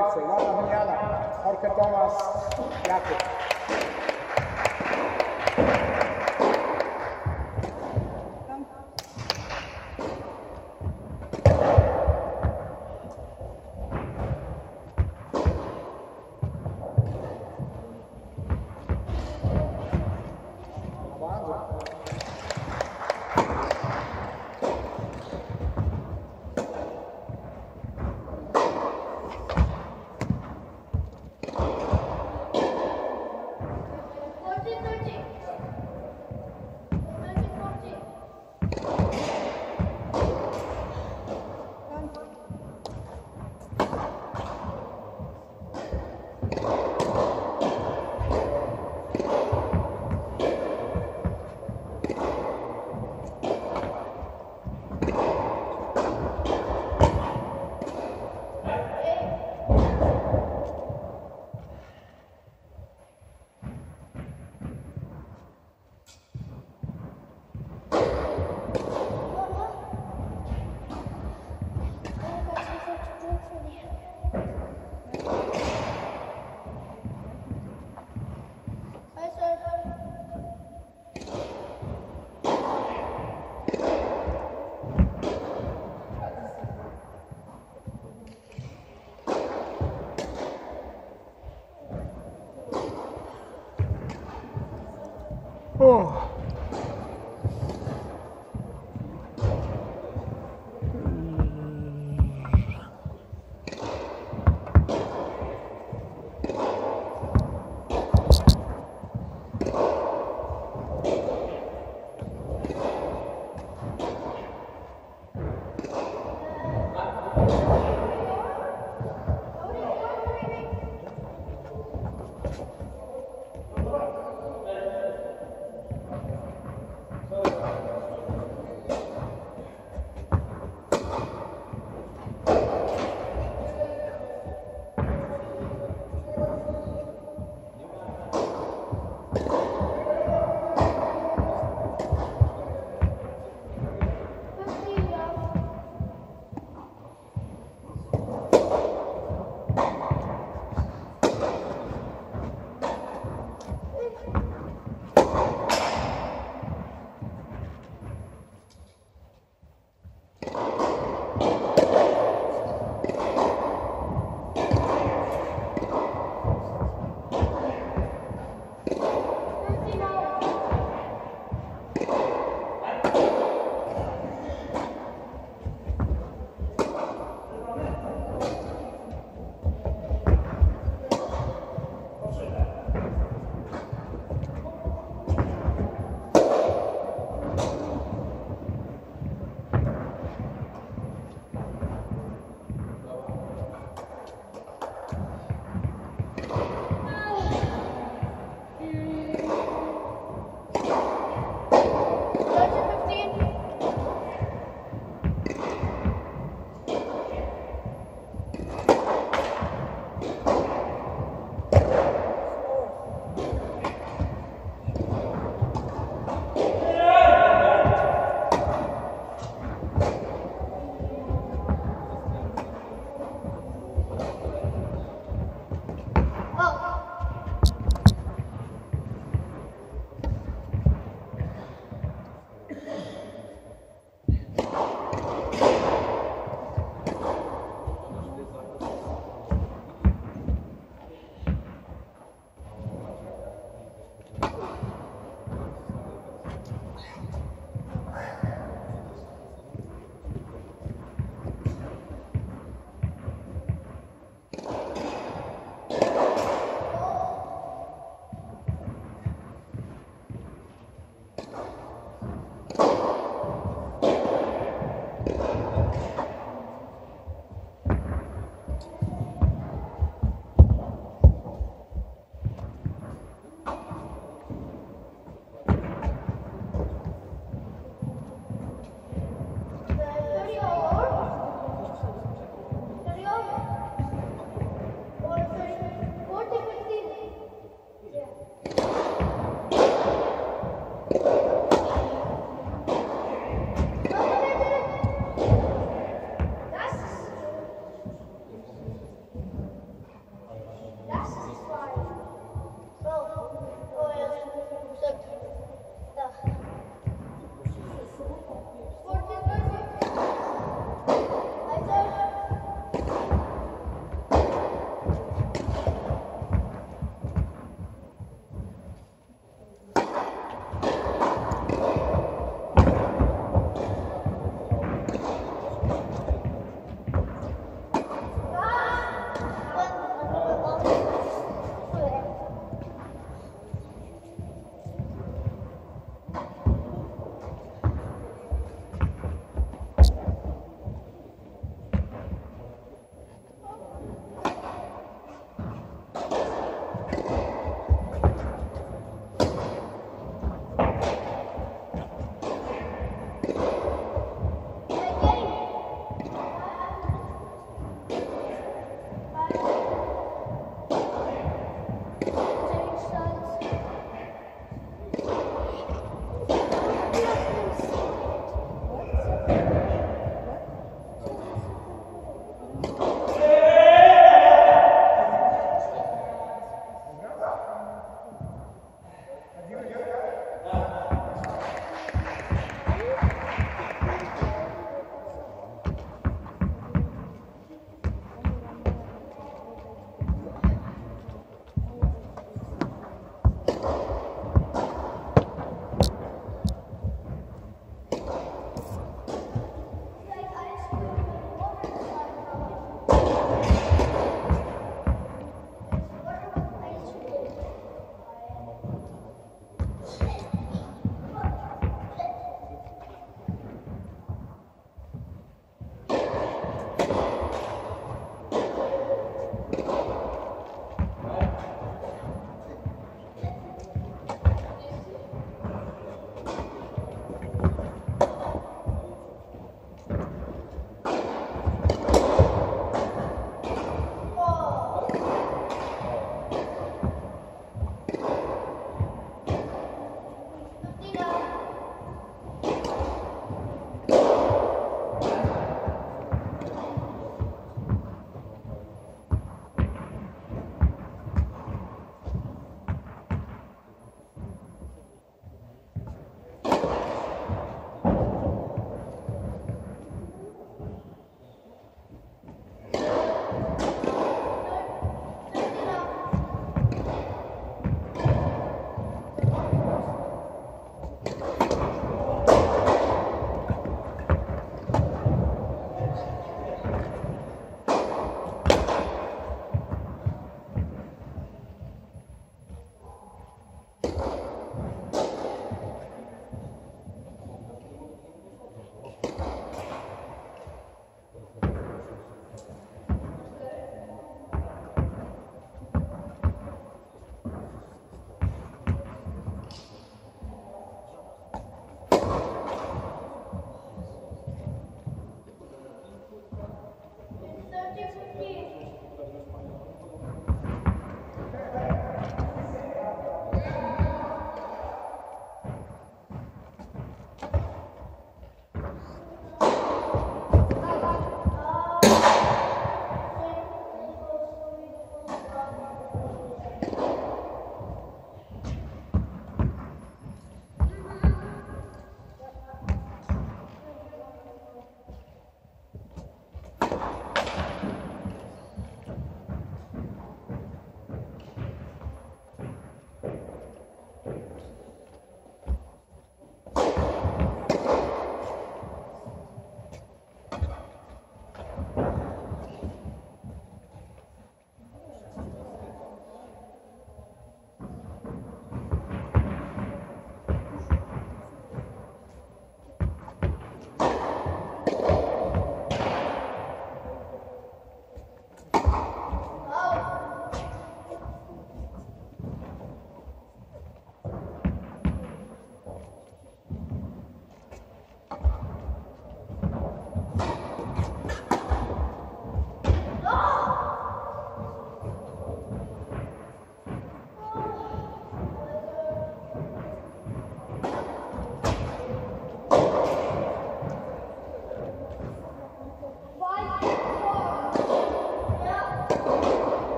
Laura Honiana, Jorge Thomas,